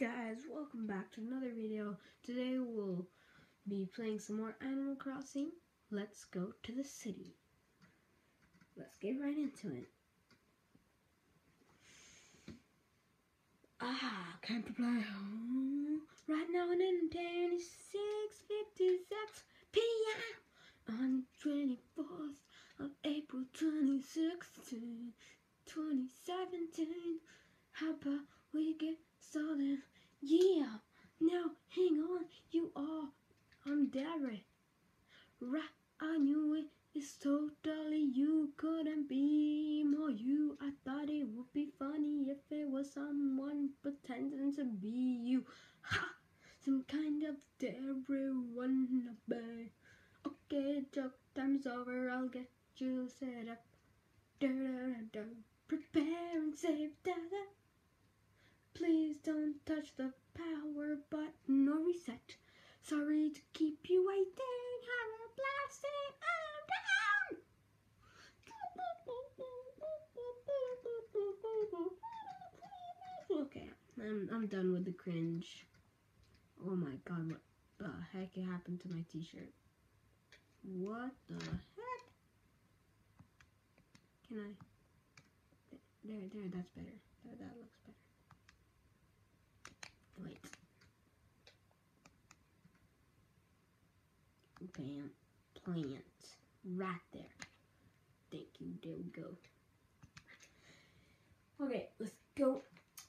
guys, welcome back to another video. Today we'll be playing some more Animal Crossing. Let's go to the city. Let's get right into it. Ah, can't play home. Right now it is 6.56 p.m. on 24th of April 2016, 2017. How about we get started? Yeah. Now, hang on. You are. I'm Derek. Right, I knew it. It's totally you. Couldn't be more you. I thought it would be funny if it was someone pretending to be you. Ha! Some kind of Derek wannabe. Okay, joke time's over. I'll get you set up. Da da da da. Prepare and save data. Please don't touch the power button or reset. Sorry to keep you waiting. Have a blasting. I'm down. Okay, I'm I'm done with the cringe. Oh my god, what the heck happened to my t-shirt? What the heck? Can I? There, there, that's better. That, that looks better. Wait. Plant, plant, right there. Thank you. There we go. Okay, let's go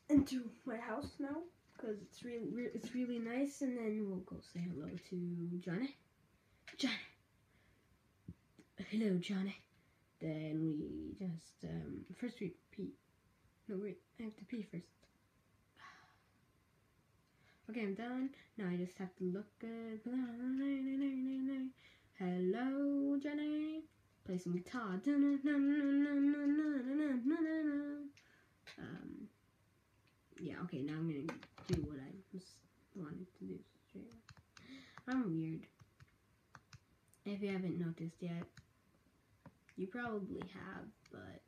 into my house now because it's really, re- it's really nice, and then we'll go say hello to Johnny. Johnny. Hello, Johnny. Then we just um first we pee. No wait, I have to pee first. Okay, I'm done. Now I just have to look good. Hello, Jenny. Play some guitar. Um, yeah, okay, now I'm gonna do what I was wanted to do. I'm weird. If you haven't noticed yet, you probably have, but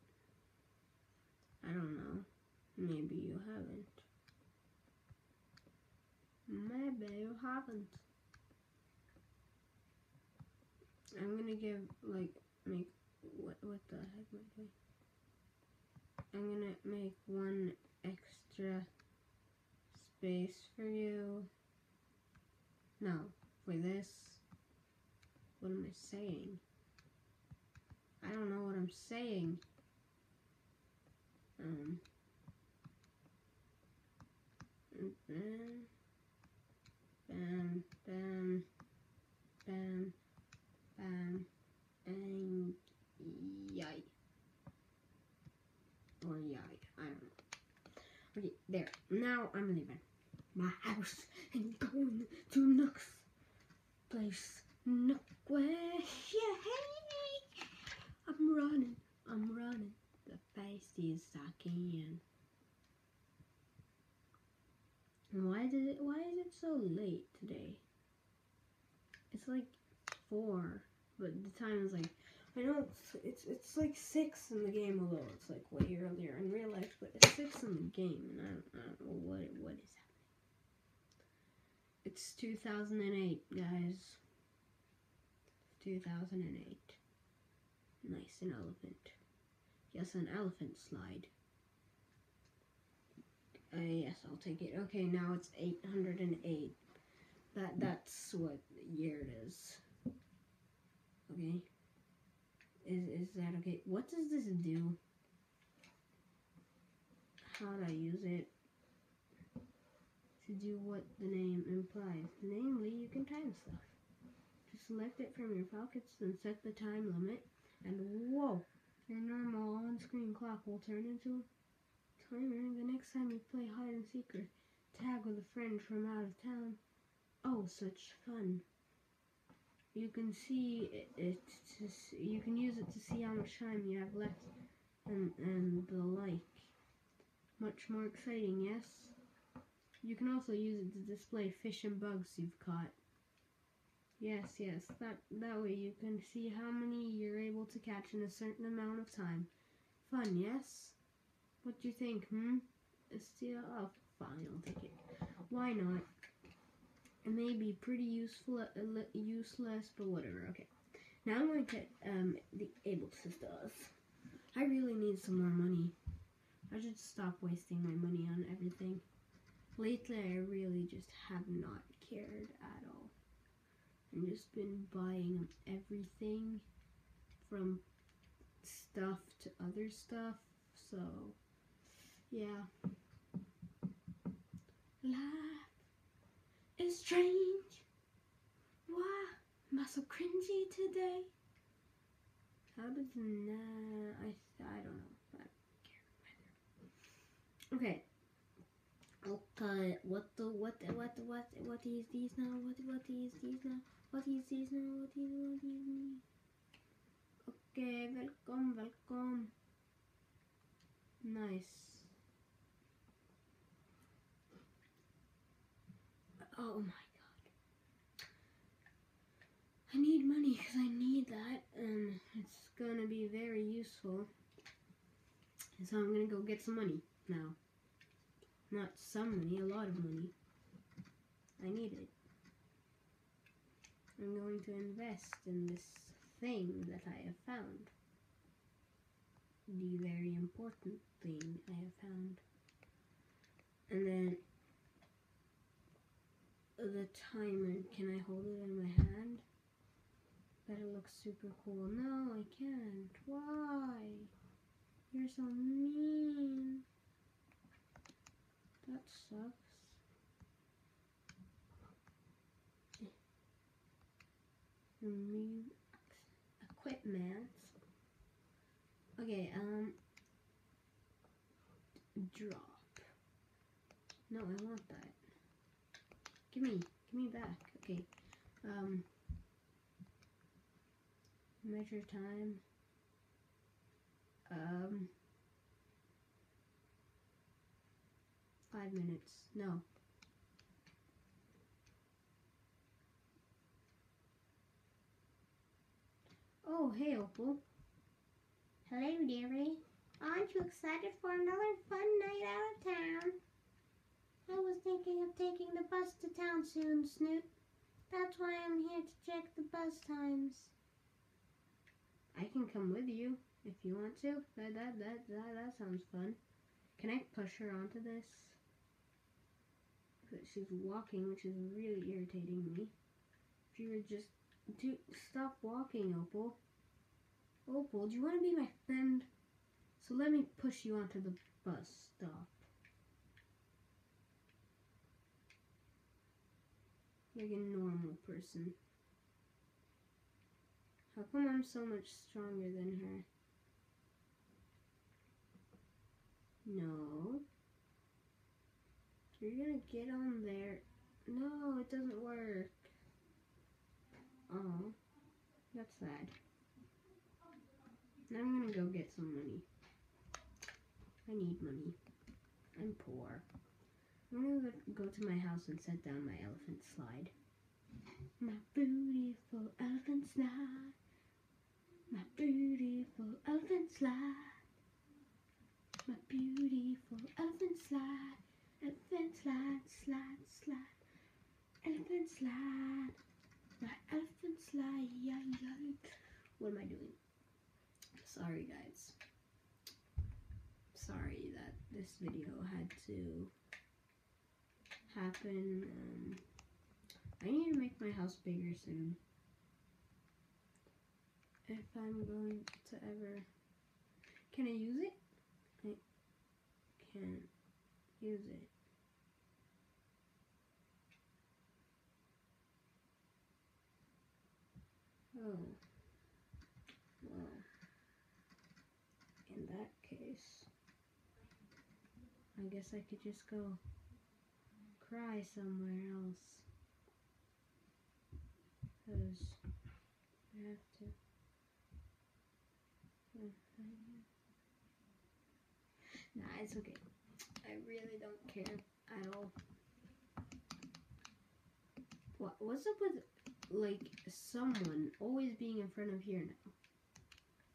I don't know. Maybe you haven't. Maybe you haven't. I'm gonna give like make what what the heck am I doing? I'm gonna make one extra space for you. No, for this. What am I saying? I don't know what I'm saying. Um. Then, bam, bam, bam, bam, and yay. Or yay, I don't know. Okay, there. Now I'm leaving my house and going to Nook's place. Nook way. Yeah, hey! I'm running. I'm running. The fastest I can. And why did it? Why is it so late today? It's like four, but the time is like. I know it's it's like six in the game, although it's like way earlier in real life. But it's six in the game, and I don't, I don't know what what is happening. It's 2008, guys. 2008. Nice, an elephant. Yes, an elephant slide. Uh, yes, I'll take it. Okay, now it's 808. That That's what year it is. Okay. Is, is that okay? What does this do? How do I use it? To do what the name implies. Namely, you can time stuff. Just select it from your pockets and set the time limit. And whoa, your normal on-screen clock will turn into a timer the next time you play hide and seek or tag with a friend from out of town. Oh, such fun! You can see it, it to you can use it to see how much time you have left and and the like. Much more exciting, yes. You can also use it to display fish and bugs you've caught. Yes, yes, that, that way you can see how many you're able to catch in a certain amount of time. Fun, yes? What do you think, hmm? Still, oh, fine, I'll take it. Why not? It may be pretty useful, uh, useless, but whatever. Okay. Now I'm going to um the able sisters. I really need some more money. I should stop wasting my money on everything. Lately, I really just have not cared at all. I've just been buying everything from stuff to other stuff. So, yeah. Life is strange. Why am I so cringy today? How does that? I I don't know. I don't care. Okay. Okay. What the what the what the what what is these now? What what is these now? What is these now? What is what is these? Okay. Welcome. Welcome. Nice. Oh my god. I need money because I need that, and it's gonna be very useful. So I'm gonna go get some money now. Not some money, a lot of money. I need it. I'm going to invest in this thing that I have found. The very important thing I have found. And then the timer, can I hold it in my hand? That it looks super cool. No, I can't. Why? You're so mean. That sucks. Remove equipment. Okay, um, drop. No, I want that. Give me, give me back. Okay, um, measure time. Um, five minutes. No. Oh, hey, Opal. Hello, dearie. Aren't you excited for another fun night out of town? I was thinking of taking the bus to town soon, Snoot. That's why I'm here to check the bus times. I can come with you if you want to. That that that that, that sounds fun. Can I push her onto this? 'Cause She's walking, which is really irritating me. If you were just do stop walking, Opal. Opal, do you want to be my friend? So let me push you onto the bus stop. Like a normal person. How come I'm so much stronger than her? No. You're gonna get on there. No, it doesn't work. Oh, that's sad. Now I'm gonna go get some money. I need money. I'm poor. I'm gonna go- to my house and set down my elephant slide. My beautiful elephant slide. My beautiful elephant slide. My beautiful elephant slide. Elephant slide, slide, slide. Elephant slide. My elephant slide. Yeah, yeah. What am I doing? Sorry, guys. Sorry that this video had to happen. Um, I need to make my house bigger soon. If I'm going to ever. Can I use it? I can't use it. Oh. Well. In that case, I guess I could just go cry somewhere else. Because I have to. Nah, it's okay. I really don't care at all. What? What's up with like someone always being in front of here now?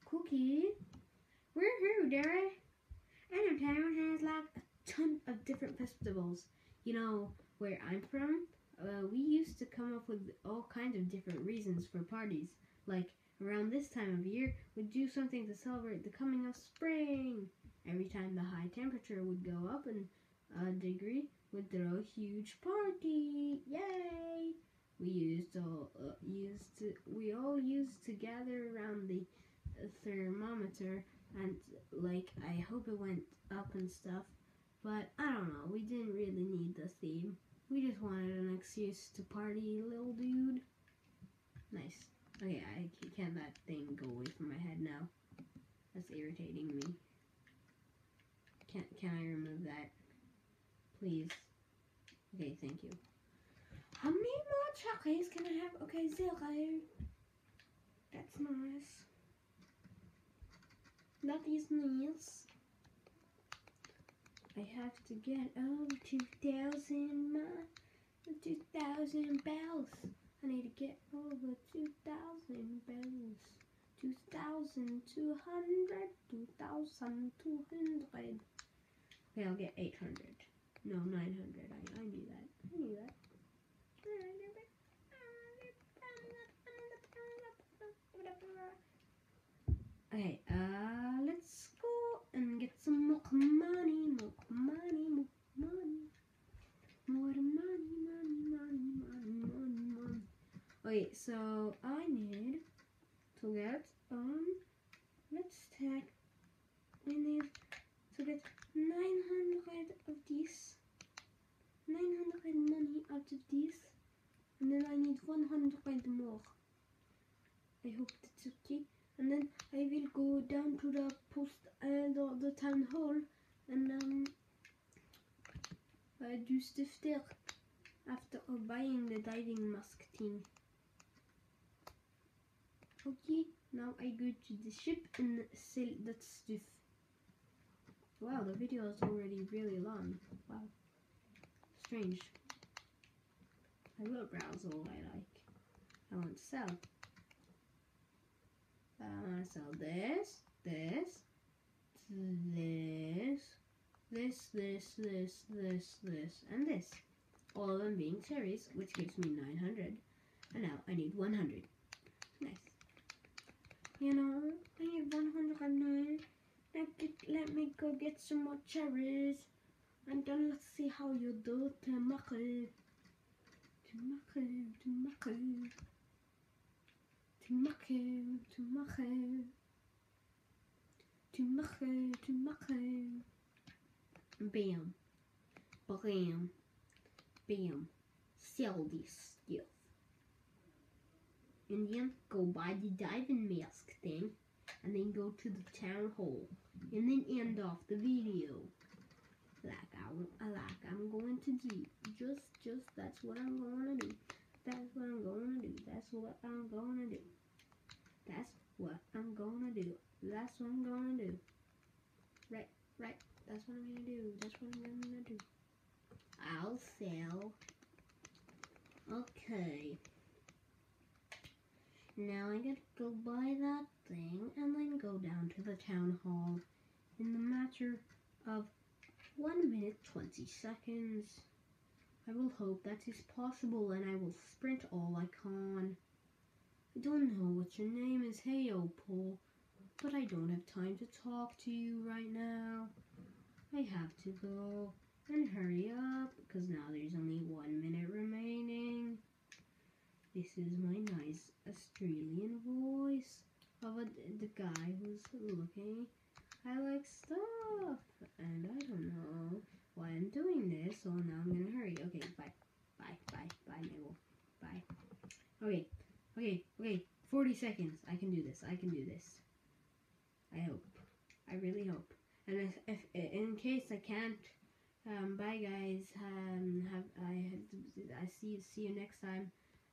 Cookie, we're here, Derry. And our town has like a ton of different festivals. You know, where I'm from, uh, we used to come up with all kinds of different reasons for parties. Like around this time of year, we'd do something to celebrate the coming of spring. Every time the high temperature would go up a degree, we'd throw a huge party. Yay! We used all uh, used to we all used to gather around the thermometer and like I hope it went up and stuff. But I don't know. We didn't really need the theme. We just wanted an excuse to party, little dude. Nice. Okay, I can't that thing go away from my head now. That's irritating me. Can can I remove that, please? Okay, thank you. How many more chocolates can I have? Okay, zero. That's nice. That is nice. I have to get over 2,000 mi- 2,000 bells. I need to get over 2,000 bells. 2,200, 2,200. Okay, I'll get 800. No, 900. I, I that. I knew that. Okay, uh, let's go and get some more money, more money, more money. More money, money, money, money, money, money. Okay, so I need to get, um, let's take, we need to get 900 of this, 900 money out of this, and then I need 100 more. I hope that's okay. And then I will go down to the post, uh, the, town hall, and um, uh, do stuff there after buying the diving mask thing. Okay, now I go to the ship and sell that stuff. Wow, the video is already really long. Wow. Strange. I will browse all I like. I want to sell. I want to sell this, this, this, this, this, this, this, this, and this. All of them being cherries, which gives me 900. And now I need 100. Nice. You know, I need 109. Let, get, let me go get some more cherries. And then let's see how you do tomorrow. Tomorrow, tomorrow. Tomorrow, tomorrow. Tomorrow, tomorrow. Bam. Bam. Bam. Sell this stuff. And then go buy the diving mask thing. And then go to the town hall. And then end off the video. Like I, like I'm going to do. Just, just, that's what I'm going to do. That's what I'm going to do. That's what I'm going to do. That's what I'm to do. That's what I'm to do. Right, right. That's what I'm to do. That's what I'm to do. I'll sell. Okay. Now I gotta go buy that thing and then go down to the town hall in the matter of 1 minute 20 seconds. I will hope that is possible and I will sprint all I can. Don't know what your name is, hey Paul, but I don't have time to talk to you right now. I have to go and hurry up because now there's only one minute remaining. This is my nice Australian voice of a, the guy who's looking. I like stuff and I don't know why I'm doing this, so now I'm gonna hurry. Okay, bye, bye, bye, bye, Mabel, bye. Okay, okay, okay. Forty seconds. I can do this. I can do this. I hope. I really hope. And if, if in case I can't, um, bye guys. Um, have I? I see see you next time.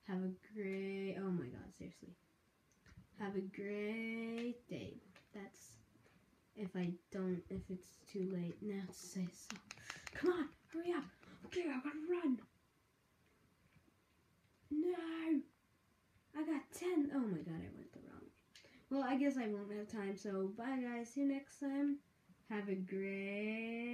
Have a great. Oh my God! Seriously. Have a great day. That's if I don't. If it's too late now to say so. Come on, hurry up. Okay, I gotta run. No! I got 10. Oh my god, I went the wrong. Well, I guess I won't have time, so bye guys. See you next time. Have a great